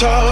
talk.